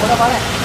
Kota